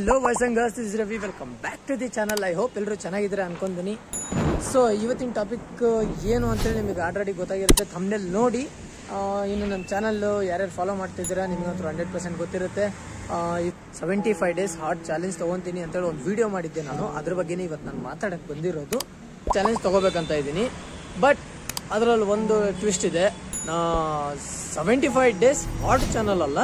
Hello boys and girls is Ravi welcome back to the channel I hope ಎಲ್ಲರೂ ಚೆನ್ನಾಗಿದ್ದೀರಾ ಅನ್ಕೊಂತೀನಿ. So ಇವತ್ತಿನ topic ಏನು ಅಂತೇಳಿ ನಿಮಗೆ ಆಲ್ರೆಡಿ ಗೊತ್ತಾಗಿರುತ್ತೆ. ಥಮ್ನೆಲ್ ನೋಡಿ. ಇನ್ನು ನಮ್ಮ ಚಾನಲ್ಲು ಯಾರ್ಯಾರು ಫಾಲೋ ಮಾಡ್ತಿದ್ದೀರಾ, ನಿಮಗಂತೂ ಹಂಡ್ರೆಡ್ ಪರ್ಸೆಂಟ್ ಗೊತ್ತಿರುತ್ತೆ. Seventy five days heart challenge ತೊಗೊತೀನಿ ಅಂತೇಳಿ ಒಂದು ವಿಡಿಯೋ ಮಾಡಿದ್ದೆ ನಾನು. ಅದ್ರ ಬಗ್ಗೆನೇ ಇವತ್ತು ನಾನು ಮಾತಾಡಕ್ಕೆ ಬಂದಿರೋದು. ಚಾಲೆಂಜ್ ತೊಗೋಬೇಕಂತ ಇದ್ದೀನಿ. ಬಟ್ ಅದರಲ್ಲಿ ಒಂದು ಟ್ವಿಸ್ಟ್ ಇದೆ. Seventy five days hot channel ಅಲ್ಲ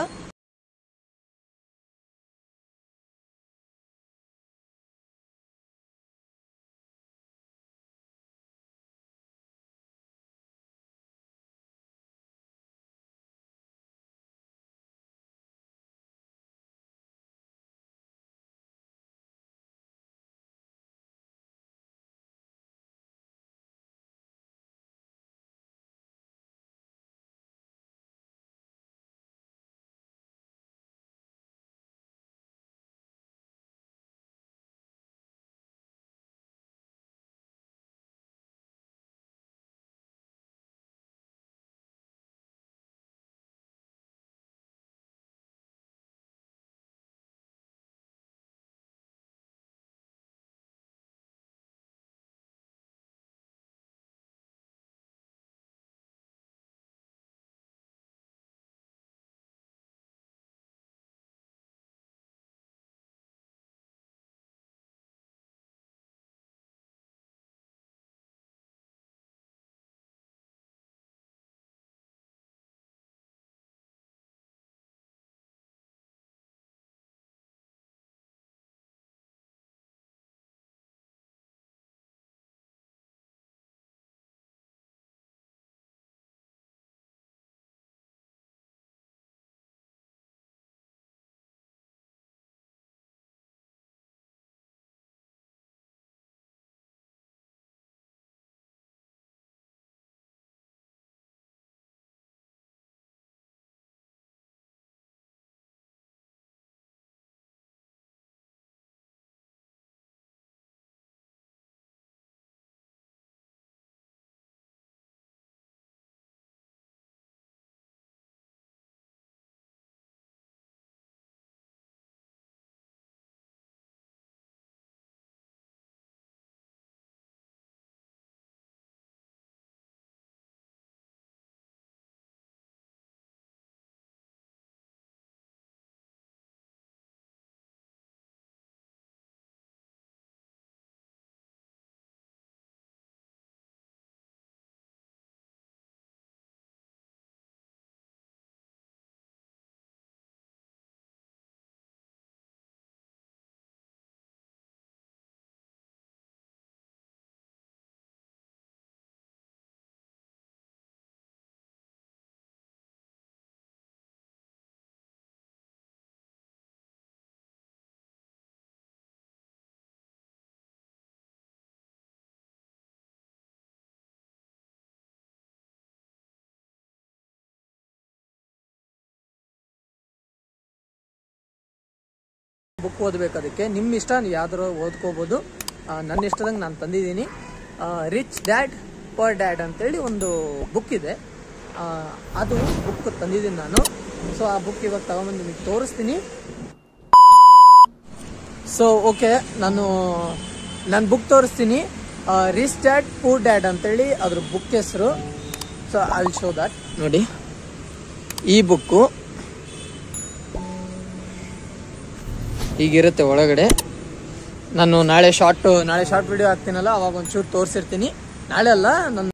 ಬುಕ್ ಓದಬೇಕು ಅದಕ್ಕೆ ನಿಮ್ಮ ಇಷ್ಟ, ನೀವು ಯಾವ್ದಾರು ಓದ್ಕೋಬೋದು. ನನ್ನ ಇಷ್ಟದಂಗೆ ನಾನು ತಂದಿದ್ದೀನಿ. ರಿಚ್ ಡ್ಯಾಡ್, ಪರ್ ಡ್ಯಾಡ್ ಅಂತೇಳಿ ಒಂದು ಬುಕ್ ಇದೆ. ಅದು ಬುಕ್ ತಂದಿದ್ದೀನಿ ನಾನು. ಸೊ, ಆ ಬುಕ್ ಇವಾಗ ತಗೊಂಬಂದು ನಿಮಗೆ ತೋರಿಸ್ತೀನಿ. ಸೊ, ಓಕೆ, ನಾನು ನನ್ನ ಬುಕ್ ತೋರಿಸ್ತೀನಿ. ರಿಚ್ ಡ್ಯಾಡ್, ಪೂರ್ ಡ್ಯಾಡ್ ಅಂತೇಳಿ ಅದ್ರ ಬುಕ್ ಹೆಸರು. ಸೊ ಐ ಶೋ ದಟ್ ನೋಡಿ. ಈ ಬುಕ್ಕು ಹೀಗಿರುತ್ತೆ ಒಳಗಡೆ. ನಾನು ನಾಳೆ ಶಾರ್ಟ್ ನಾಳೆ ಶಾರ್ಟ್ ವಿಡಿಯೋ ಹಾಕ್ತೀನಲ್ಲ, ಅವಾಗ ಒಂಚೂರು ತೋರಿಸಿರ್ತೀನಿ. ನಾಳೆ ಅಲ್ಲ, ನನ್ನ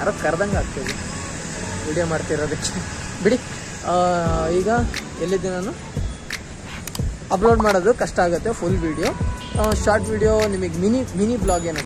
ಯಾರೋ ಕರೆದಂಗೆ ಆಗ್ತೀವಿ ವಿಡಿಯೋ ಮಾಡ್ತಿರೋದಕ್ಕೆ. ಬಿಡಿ. ಈಗ ಎಲ್ಲಿದ್ದೆ ನಾನು? ಅಪ್ಲೋಡ್ ಮಾಡೋದು ಕಷ್ಟ ಆಗುತ್ತೆ ಫುಲ್ ವಿಡಿಯೋ ಶಾರ್ಟ್ ವಿಡಿಯೋ ನಿಮಗೆ ಮಿನಿ ಮಿನಿ ಬ್ಲಾಗ್ ಏನು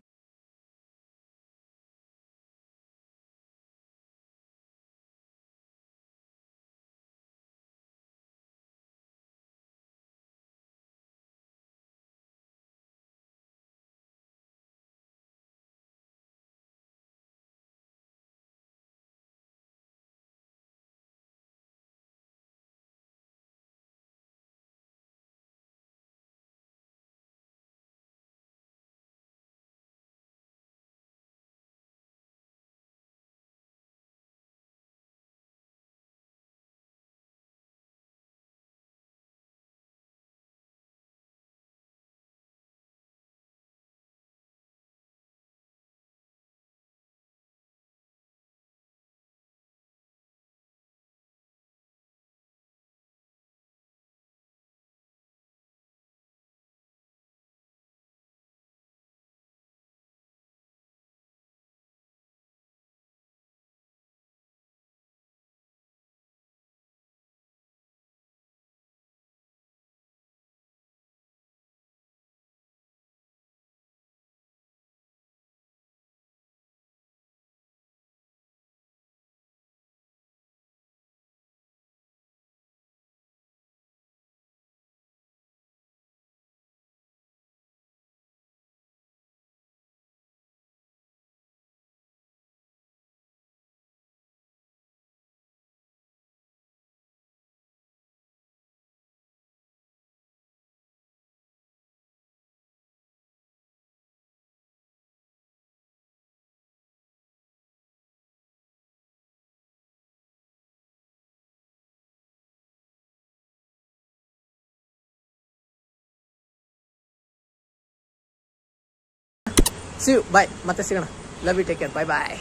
ಸಿ ಬಾಯ್ ಮತ್ತೆ ಸಿಗೋಣ. Love you take care bye bye